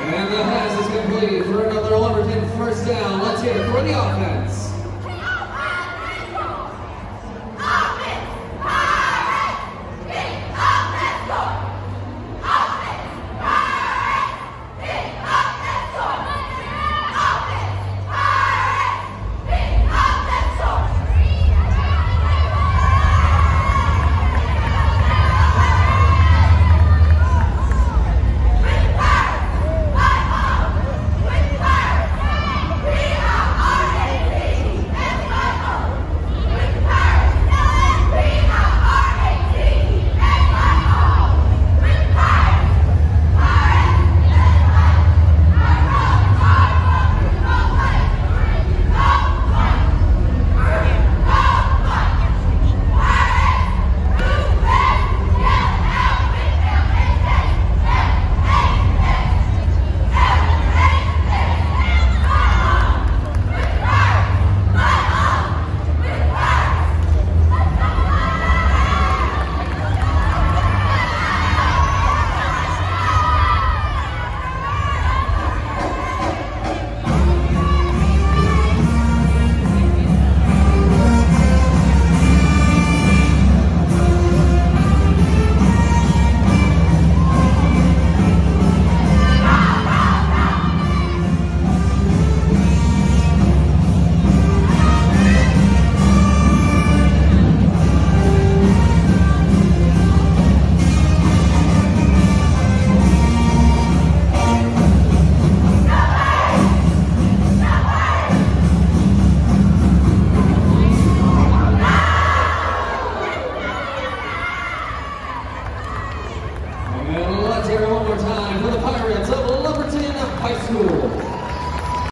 And the pass is complete for another Lumberton first down. Let's hear it for the offense. One more time for the Pirates of Lumberton High School.